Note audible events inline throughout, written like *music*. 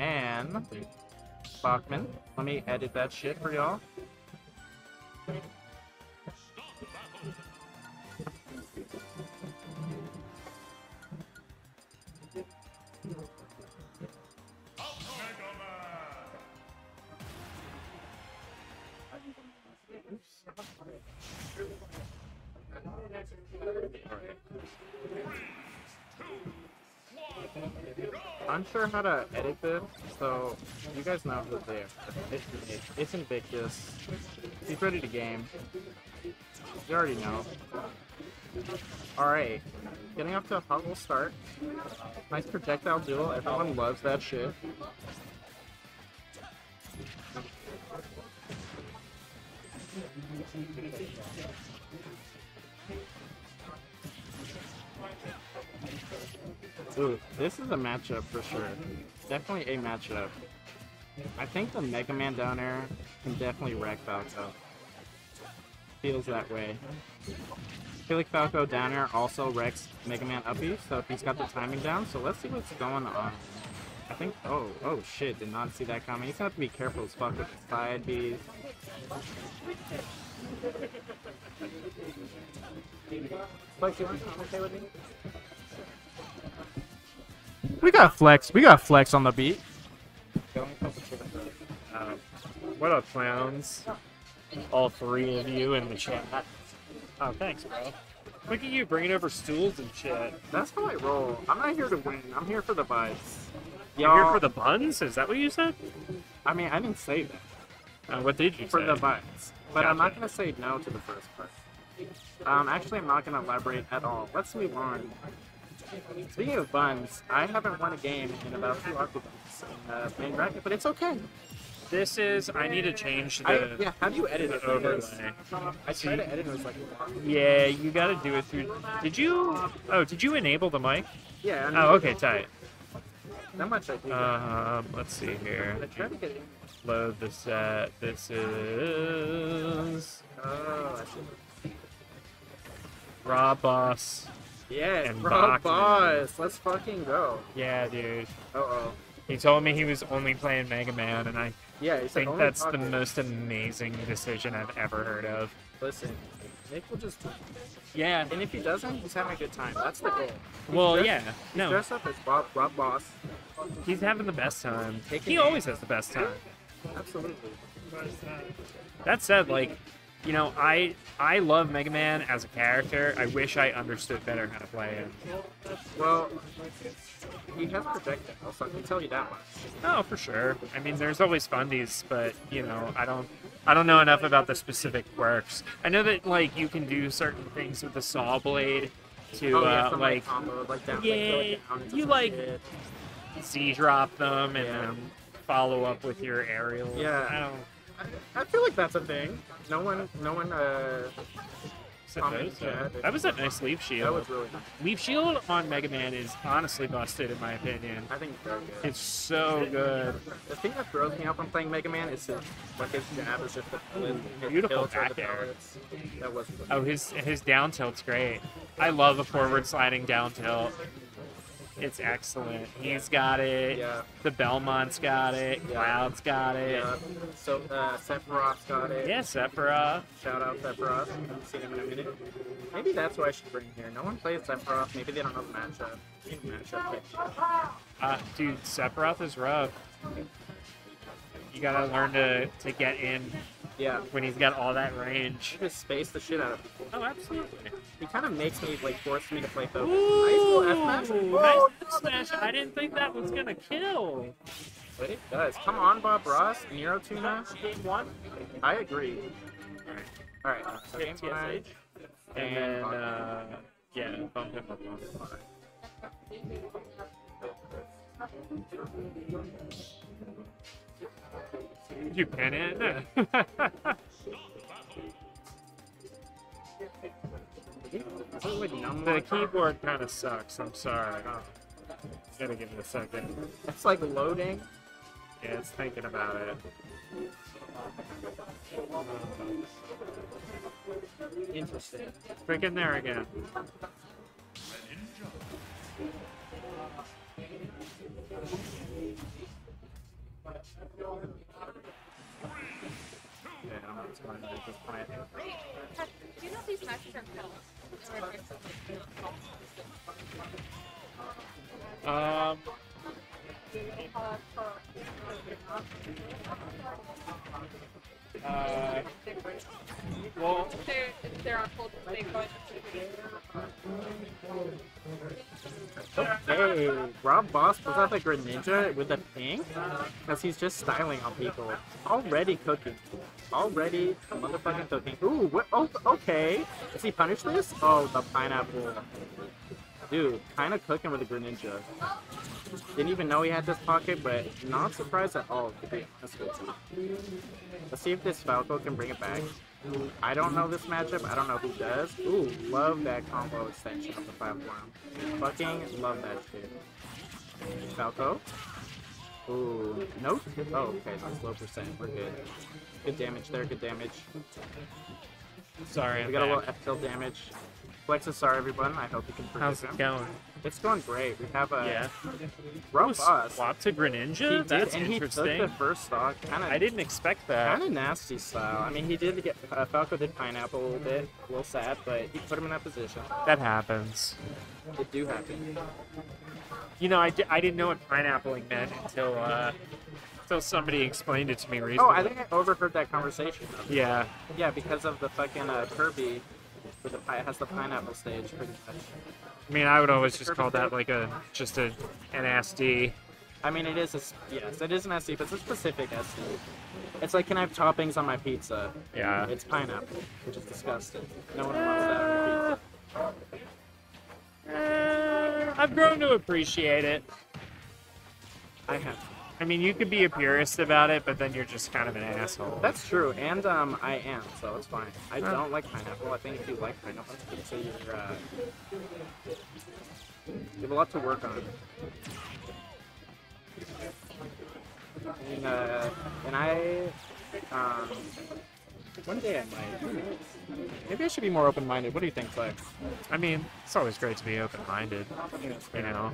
Man. Bachman. Let me edit that shit for y'all. Unsure how to edit this, so you guys know who's there. It's, it's Invictus. He's ready to game. You already know. Alright. Getting off to a puzzle start. Nice projectile duel. Everyone loves that shit. Ooh, this is a matchup for sure. Definitely a matchup. I think the Mega Man down air can definitely wreck Falco. Feels that way. I feel like Falco down air also wrecks Mega Man uppy, so he's got the timing down, so let's see what's going on. I think, oh, oh shit, did not see that coming. He's gonna have to be careful as fuck with the side Bs. Spike, you wanna commentate with me? We got flex. We got flex on the beat. What up, clowns? All three of you in the chat. Oh, thanks, bro. Look at you bringing over stools and shit. That's how I roll. I'm not here to win. I'm here for the vibes. You're here for the buns? Is that what you said? I mean, I didn't say that. Uh, what did you For say? For the vibes. But I'm not going to say no to the first part. Um, actually, I'm not going to elaborate at all. Let's move on. Speaking of buns, I haven't won a game in about two octagons in uh, main bracket, but it's okay. This is. I need to change the. I, yeah, how do you edit it? overlay. I tried to edit it was like, Yeah, you gotta do it through. Did you? Oh, did you enable the mic? yeah. I mean, Oh, okay, tight. That much I do. Um, let's see here. I tried to get in. Load the set. This is Oh, I see. Rob Boss. Yes, And boss. Let's fucking go. Yeah, dude. Uh oh. He told me he was only playing Mega Man, and I Yeah, think that's the most amazing decision I've ever heard of. Listen, Nick will just. Yeah. And if he doesn't, he's having a good time. That's the goal. Well, dressed- yeah. No, dressed up as Bob, Rob Boss. he's having the best time. He always has the best time. Absolutely. That said, like, you know, I I love Mega Man as a character. I wish I understood better how to play him. Well, he has projectiles, so I can tell you that much. Oh, for sure. I mean, there's always fundies, but you know, I don't I don't know enough about the specific quirks. I know that like you can do certain things with the saw blade to oh, yeah, uh, some, like combo, like down, yeah, like, down you, like. Z drop them and Yeah. then follow up with your aerial. Yeah. I. Feel like that's a thing. No one, no one, uh, so. yeah, That was a nice leaf shield. that was really nice. Leaf shield on Mega Man is honestly busted in my opinion. I think it's very good. It's so good. The thing that throws me off when playing Mega Man is his, like his jab is just the his Beautiful back air. That was really Oh, his his down tilt's great. I love a forward sliding down tilt. It's excellent. He's got it. Yeah. The Belmont's got it. Yeah. Cloud's got it. Yeah. So uh, Sephiroth's got it. Yeah, Sephiroth. Shout out Sephiroth. Haven't seen him in a minute. Maybe that's what I should bring here. No one plays Sephiroth. Maybe they don't know the matchup. Matchup. Uh, dude, Sephiroth is rough. You gotta learn to, to get in Yeah. when he's got all that range. You Just space the shit out of people. Oh, absolutely. He kind of makes me like force me to play focus. Ooh, Nice little F smash. smash. I didn't think that was gonna kill. But it does. Come on, Bob Ross. Nero Tuna. Game one. I agree. All right. So game five. And then, uh, yeah, bump him up on Did you pin it? *laughs* The keyboard kind of sucks. I'm sorry. Oh, I'm gonna give it a second. It's like loading. Yeah, it's thinking about it. Interesting. Click in there again. Yeah, I'm not trying to just plant. Do you know these matches are called? Um, uh, well, They're, Hey, Rob Boss was out the Greninja with the pink? Because he's just styling on people. Already cooking. Already motherfucking cooking. Ooh, what? Oh, okay. Does he punish this? Oh, the pineapple. Dude, kind of cooking with the Greninja. Didn't even know he had this pocket, but not surprised at all, with. Let's see if this Falco can bring it back. I don't know this matchup. I don't know who does. Ooh, love that combo extension of the platform. Fucking love that shit. Falco. Ooh, nope. Oh, okay, that's low percent. We're good. Good damage there, good damage. sorry, We I'm got a little. F tilt damage. Flexus, sorry everyone. I hope you can forgive How's him. it going? It's going great. We have a Yeah. rough us. Swap to He Greninja? did, That's and he took interesting. the first stock. Kind of I didn't expect that. Kind of nasty style. I mean, he did get uh, Falco did pineapple a little bit, a little sad, but he put him in that position. That happens. It do happen. You know, I, I didn't know what pineappling meant until uh, until somebody explained it to me recently. Oh, I think I overheard that conversation. Yeah. Yeah, because of the fucking uh, Kirby, where the pi- has the pineapple stage, pretty much. I mean, I would always just call that like a just a an SD. I mean, it is a yes, it is an SD, but it's a specific SD. It's like, can I have toppings on my pizza? Yeah. It's pineapple, which is disgusting. No one wants that I've grown to appreciate it. I have. I mean, you could be a purist about it, but then you're just kind of an asshole. That's true, and um, I am, so it's fine. I Oh. don't like pineapple. I think if you like pineapple, so you're uh, you have a lot to work on. And, uh, and I, um, one day I might. Maybe I should be more open-minded. What do you think, Flex? I mean, it's always great to be open-minded. You know.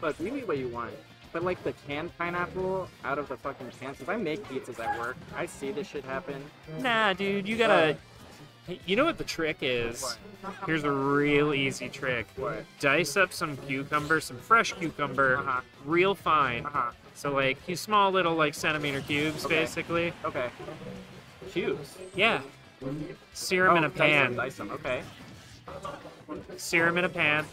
But really, what you want. But like the canned pineapple out of the fucking can. Since I make pizzas at work, I see this shit happen. Nah, dude, you gotta. Hey, You know what the trick is? Here's a real easy trick. What? Dice up some cucumber, some fresh cucumber, Uh-huh. real fine. Uh huh. So like you small little like centimeter cubes, Okay. basically. Okay. Yeah. Sear them in Oh, a pan. Dice them. Okay. Sear them in a pan.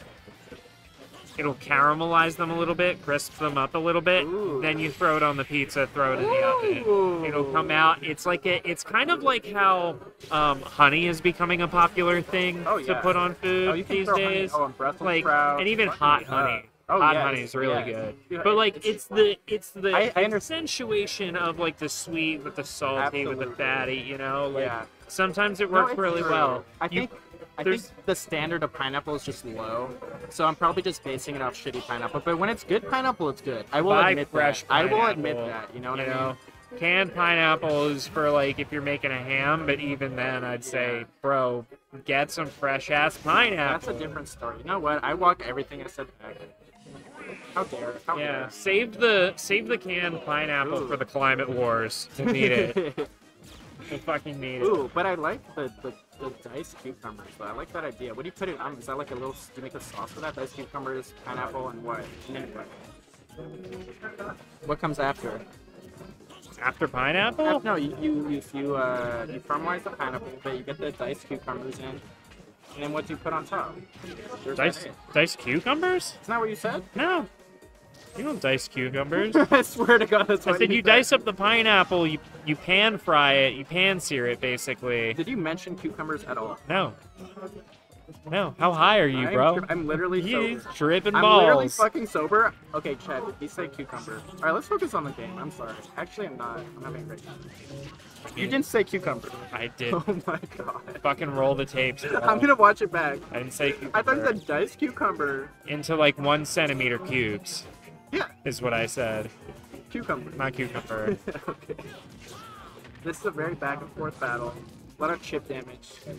It'll caramelize them a little bit, crisp them up a little bit. Ooh. Then you throw it on the pizza, throw it in the oven. It'll come out. It's like a, it's kind of like how um, honey is becoming a popular thing Oh, to put on food Oh, you can these throw honey- days. oh, and like sprouts, and even hot honey. Oh, hot yes, honey is really good. But like it's- it's the it's the I- I accentuation of like the sweet with the salty with the fatty. You know, like Yeah. sometimes it works it's really true. well. I You- think I there's- think the standard of pineapple is just low, so I'm probably just basing it off shitty pineapple. But when it's good pineapple, it's good. I will buy admit fresh that. I will admit that. You know what I mean? Canned pineapple is for like if you're making a ham, but even then, I'd say, bro, get some fresh ass pineapple. That's a different story. You know what? I walk everything I said back. How dare? How Yeah, save the save the canned pineapple Ooh. for the climate wars. To need it, *laughs* dare? fucking need it. Ooh, but I like the, the, the diced cucumbers. Though. I like that idea. What do you put it on? Is that like a little? Do you make a sauce for that? Diced cucumbers, pineapple, and what? And then what? What comes after? After pineapple, No, you you you you, uh, you caramelize the pineapple, but you get the diced cucumbers in, and then what do you put on top? There's diced diced cucumbers? Isn't that what you said? No, you don't dice cucumbers. *laughs* I swear to God, that's I said you dice up the pineapple, you you pan fry it, you pan sear it, basically. Did you mention cucumbers at all? No, no. How high are you, I'm, bro? I'm literally You sober. tripping I'm balls. literally fucking sober. Okay, Chad, he said cucumber. All right, let's focus on the game. I'm sorry. Actually, I'm not. I'm having a great time. You didn't say cucumber. I did. *laughs* Oh my god. Fucking roll the tapes. bro. I'm gonna watch it back. I didn't say I thought you cucumber. said diced cucumber. into like one centimeter cubes Yeah, is what I said, cucumber. not cucumber. *laughs* okay. This is a very back and forth battle. A lot of chip damage. Any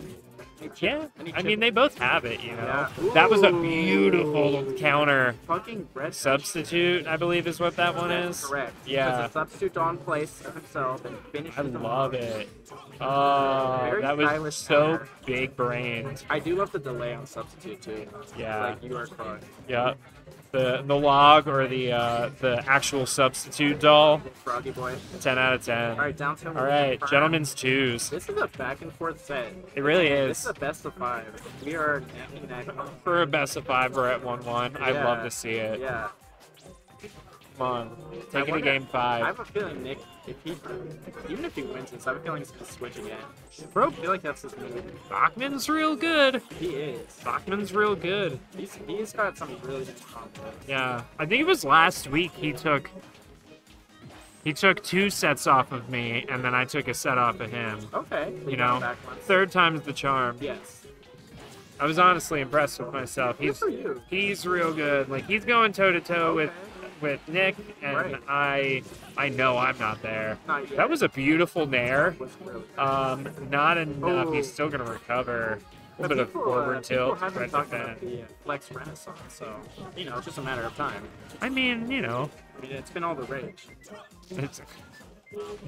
chips? Yeah, Any I mean they both have it, you know. Yeah. That was a beautiful counter fucking red substitute, I believe is what that one is. correct. Yeah. Because substitute on place of himself and finishes I love it. Oh, Very that was so counter. big brained. I do love the delay on substitute too. Yeah. It's like you are cooked. Yeah. The the log or the uh, the actual substitute doll, Froggy boy. ten out of ten. All right, down to All right, gentlemen's twos. This is a back and forth set. It really is. This is. a best of five. We are neck and neck. For a best of five, we're at one one. I'd love to see it. Yeah. Come on, I take it to wonder- game I have a feeling Nick, if he, even if he wins this, I have a feeling he's gonna switch again. Bro, I feel like that's his move. Bachman's real good. He is. Bachman's real good. He's he's got some really good confidence. Yeah, I think it was last week he took he took two sets off of me, and then I took a set off of him. Okay. You know, third time's the charm. Yes. I was honestly impressed with myself. Good He's he's real good. Like he's going toe to toe Okay. with Nick, and Right. I I know I'm not there. Not. That was a beautiful nair. Was really good. Um, not enough. Oh. He's still gonna recover. A little bit of forward uh, tilt. People right talked about the uh, flex renaissance, so you know, it's just a matter of time. I mean, you know, I mean, it's been all the rage. it's all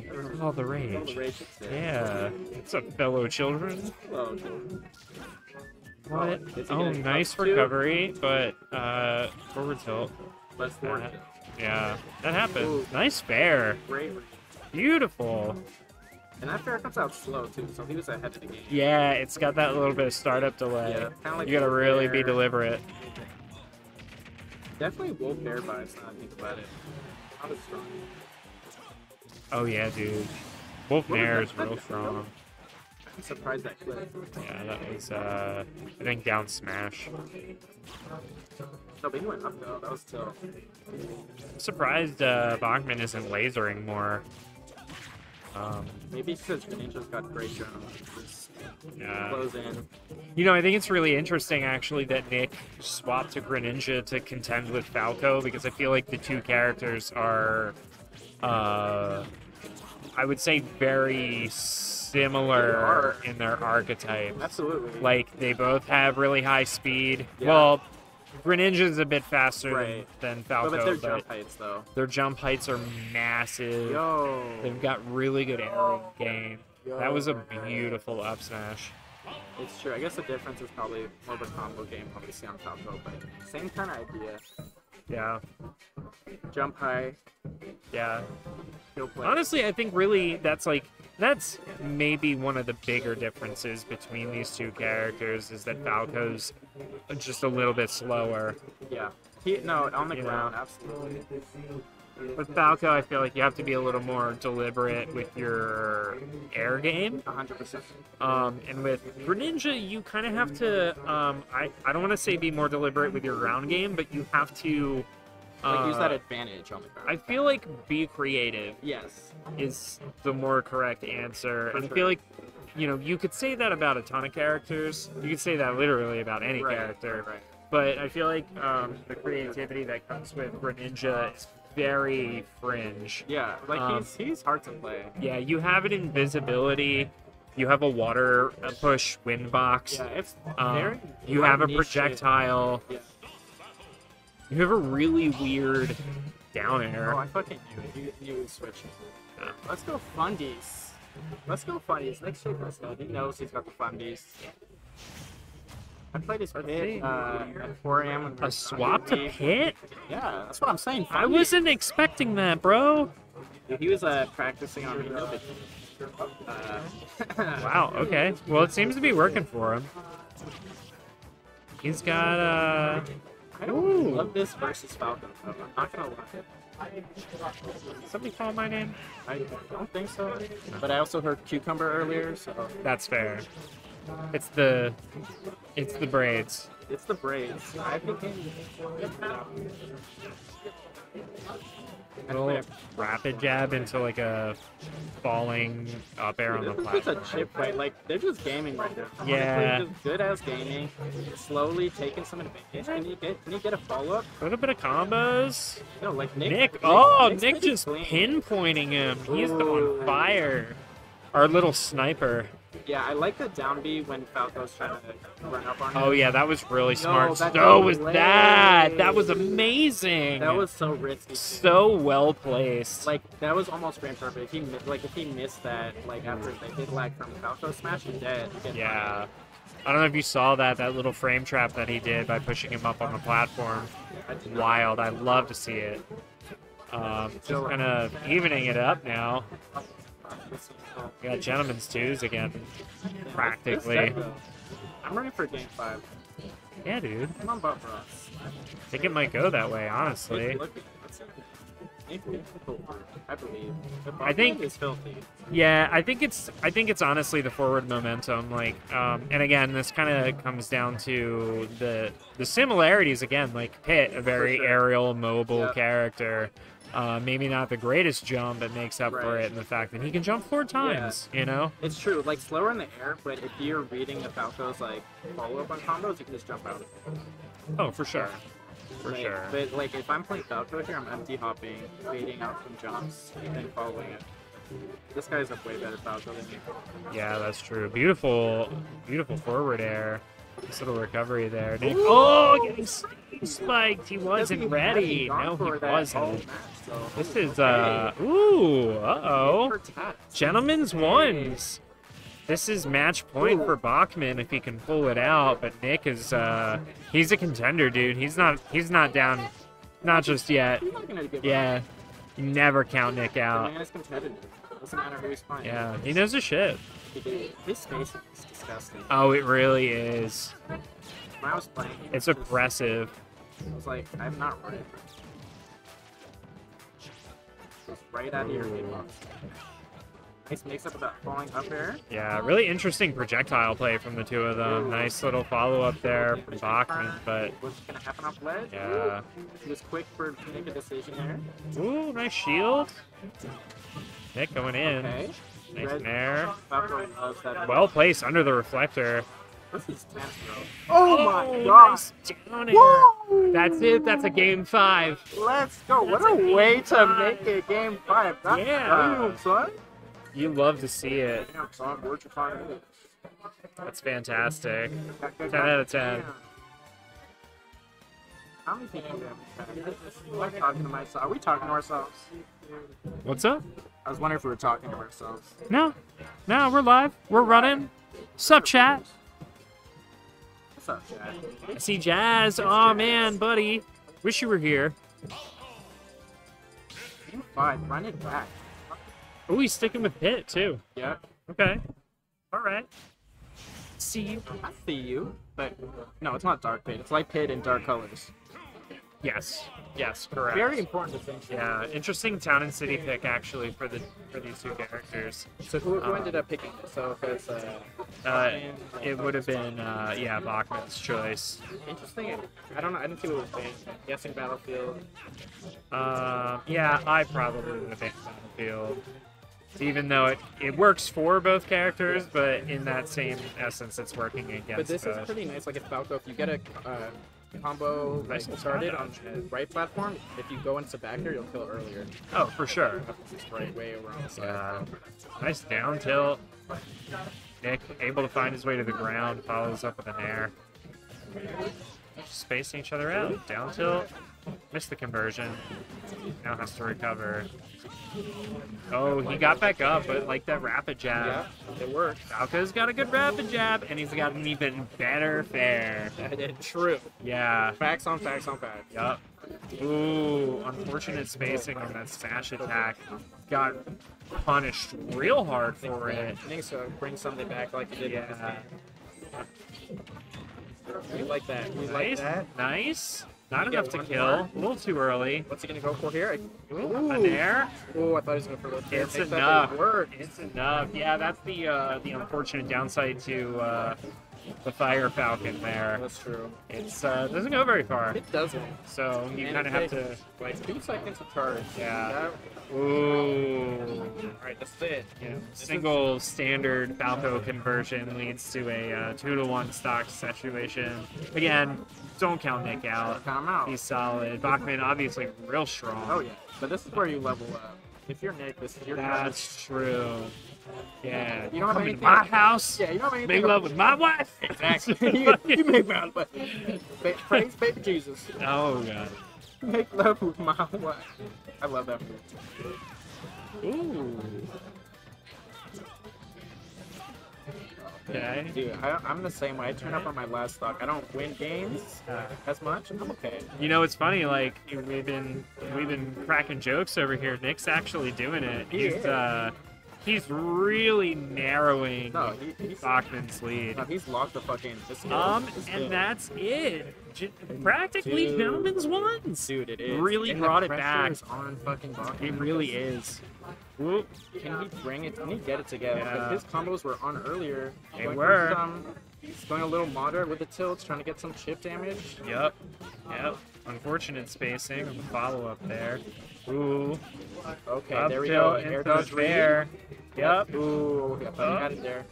the All the rage. rage it's. Yeah. What's up, fellow children? Well, dude. What? Oh, nice recovery, but uh, forward tilt. Forward Uh, yeah, that happened. Ooh. Nice fair. Great. Beautiful. And that fair comes out slow too, so he was ahead of the game. Yeah, it's got that little bit of startup delay. Yeah, like you gotta really be deliberate. Definitely Wolf Bear vibes now I think about it. Not as strong. Oh yeah, dude. Wolf Nair is real strong. I'm surprised that clip. Yeah, that was uh, I think down smash. No, went up though. That was still. I'm surprised uh, Bachman isn't lasering more. Um, Maybe because Ninja's got great drones. Yeah. close in. You know, I think it's really interesting actually that Nick swapped to Greninja to contend with Falco because I feel like the two characters are, uh, I would say, very similar in their archetype. Absolutely. Like they both have really high speed. Yeah. Well, Greninja's a bit faster Right. than, than Falco, but their but jump heights though. their jump heights are massive. Yo. They've got really good aerial game. That was a beautiful up smash. It's true. I guess the difference is probably more of a combo game, obviously on top though, but same kind of idea. Yeah. Jump high, Yeah. Honestly, I think really that's like that's maybe one of the bigger differences between these two characters is that Falco's just a little bit slower. yeah. He, no, on the You ground, know. absolutely. With Falco, I feel like you have to be a little more deliberate with your air game. 100%. Um, and with Greninja, you kind of have to, um, I, I don't want to say be more deliberate with your ground game, but you have to. Uh, Like use that advantage on the ground. I feel like be creative yes. is the more correct answer. For and I feel like, you know, you could say that about a ton of characters. You could say that literally about any Right, character. right, right. But I feel like um, the creativity that comes with Greninja is very fringe. Yeah, like Um, he's he's hard to play. Yeah, you have an invisibility. You have a water push wind box. Yeah, it's Um, very. you have a projectile. shit. You have a really weird down Yeah. air. Oh, I fucking knew it. You, you would switch. Yeah. Let's go fundies. Let's go fundies. Next shake us know. He knows he's got the fundies. I played his Let's pit uh, at 4 a.m. A swap to pit? Yeah, that's what I'm saying. I wasn't expecting that, bro. He was uh, practicing on me. uh, *laughs* Wow, okay. Well, it seems to be working for him. He's got, uh. I don't Ooh. love this versus Falcon. Though. I'm not gonna lie. Somebody call my name? I don't think so. But I also heard cucumber earlier, so That's fair. It's the. It's the braids. it's the braids. I think. Little rapid jab into like a falling up air on the This is just a chip fight. Like they're just gaming right now. Honestly, Yeah. just good as gaming. Slowly taking some advantage. Can you get? Can you get a follow up? A little bit of combos. No, like Nick. Nick, oh, Nick's Nick just clean. pinpointing him. He's Ooh. on fire. Our little sniper. Yeah, I like the down B when Falco's trying to run up on him. Oh yeah, that was really smart. that's so was play. that. That was amazing. That was so risky. so well placed. like that was almost frame perfect. If he like if he missed that like after they did lag from Falco smash, he's dead. He yeah. I don't know if you saw that that little frame trap that he did by pushing him up on the platform. Not- Wild. I love to see it. Um, just kind of evening it up now. *laughs* We got gentlemen's twos again, practically. I'm ready for game five. Yeah, dude. Come on. I think it might go that way, honestly. Look at- let's see. Maybe it's over, I believe. I think- is filthy. Yeah, I think it's I think it's honestly the forward momentum. Like, um, and again, this kind of comes down to the the similarities again. Like Pit, a very sure. aerial, mobile Yeah. character. Uh, maybe not the greatest jump, but makes up for it in the fact that he can jump four times. You know? It's true, like slower in the air, but if you're reading the Falco's like follow up on combos, you can just jump out. Oh, for sure, for Like, sure. But like if I'm playing Falco here, I'm empty hopping, waiting out some jumps, and then following it. This guy's a way better Falco than me. Yeah, that's true. Beautiful, beautiful forward air. Nice little recovery there. Nick- Oh, getting spiked. He wasn't ready. No, he for that whole wasn't. This is uh ooh, uh oh. Tats. Gentlemen's ones. This is match point for Bachman if he can pull it out, but Nick is uh he's a contender, dude. He's not he's not down not just yet. He's not gonna give up. Yeah. Never count Nick out. man is competitive. Doesn't matter who he's playing. Yeah, he knows his shit. He did. His spacing is disgusting. Oh, it really is. When I was playing, it It's was just- I was like, I'm not right. Just right out of your hitbox. Nice mix up of that falling up air. Yeah, really interesting projectile play from the two of them. Nice little follow up there from Bachman, but What's gonna happen off ledge? yeah. He was quick for to make a decision there. Ooh, nice shield. Nick going in. Okay. Nice Red- nair. Falco loves that. Well placed under the reflector. What's his stance, bro? Oh, oh my Oh, god! nice down That's it. That's a game five. Let's go. What a a way game to make a game five. That's Yeah. damn, son. You love to see it. Damn, son. Where'd you find it? That's fantastic. Got- got- 10 out of 10. How many people do we have? I'm like talking to myself. Are we talking to ourselves? What's up? I was wondering if we were talking to ourselves. No, no, we're live. We're running. Sup, chat? What's up, Chad? I see Jazz. Oh man, buddy. Wish you were here. Game five. Run it back. Oh, he's sticking with Pit too. Yeah. Okay. All right. See you. I see you. But no, it's not dark pit. It's light pit in dark colors. Yes. Yes. Correct. Very important distinction. Yeah. Interesting town and city pick actually for the for these two characters. So who, who Uh, ended up picking this? So because uh, Uh, it would have been uh, yeah Bachman's choice. interesting. I don't know. I didn't see what it was saying. I'm guessing Battlefield. Um, yeah, I probably would have picked Battlefield. Even though it, it works for both characters, but in that same essence, it's working against But this both. is pretty nice. Like if Falco, if you get a uh, combo like Nice started on the right platform, if you go into back here, you'll kill earlier. Oh, for sure. Right way over on the side. Yeah. Nice down tilt. Nick able to find his way to the ground, follows up with an air. Just spacing each other out. Down tilt. Missed the conversion. Now has to recover. Oh, he got back up, but like that rapid jab. Yeah, it worked. Falco's got a good rapid jab, and he's got an even better fair. True. Yeah. Facts on facts on facts. Yup. Ooh, unfortunate spacing on that smash attack. Got punished real hard for it. Thanks to bring something back like you did with this game. We like that. We like that. Nice. Not enough to kill. more. A little too early. What's he gonna go for here? Ooh, an air. Oh, I thought he was going to for the It's enough. It's enough. Yeah, that's the uh, the unfortunate downside to uh, the Fire Falcon there. That's true. It's uh, doesn't go very far, It doesn't. so you kind of have to. like two seconds of charge. Yeah. Ooh. all right, that's it. Yeah, This is- single standard Falco conversion leads to a uh, two to one stock situation. Again, don't count Nick out. Count him out. He's solid. Bachman obviously real strong. Oh yeah, but this is where you level up. If you're Nick, this is your. That's true. Yeah. You don't have come anything- my house. Yeah, you don't have anything Make love with my wife. Exactly. *laughs* you, you make love, but ba- praise baby Jesus. oh god. Make love with my wife. I love that. Ooh. Okay. Dude, I, I'm the same way. I turn up on my last stock. I don't win games Uh, as much. and I'm okay. You know, it's funny. Like we've been we've been cracking jokes over here. Nick's actually doing it. He's uh, he's really narrowing No, he, he's, Bachman's lead. no, he's locked the fucking. This Um, this and that's it. J- practically Dude. gentlemen's ones. Dude, it is. really brought it back. on fucking Bachman. It really is. Whoop. Can he bring it? Can he get it together? Yeah. Because his combos were on earlier. They were. Some, he's going a little moderate with the tilts, trying to get some chip damage. Yep. Yep. Unfortunate spacing follow up there. Ooh. Okay, Up there we go. Air dodge read. Yep. Ooh, thought Oh. he had it there.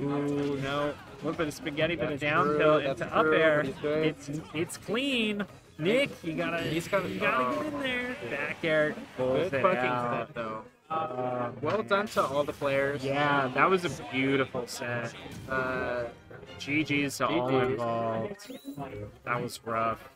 Ooh, no. Little bit of spaghetti, bit of That's down true, tilt into up air. but he's good. It's it's clean. Nick, you gotta He's gotta- you gotta oh. get in there. Back air Good fucking out. set, though. Uh, Well done to all the players. yeah, that was a beautiful set. Uh, GG's to all involved. That was rough.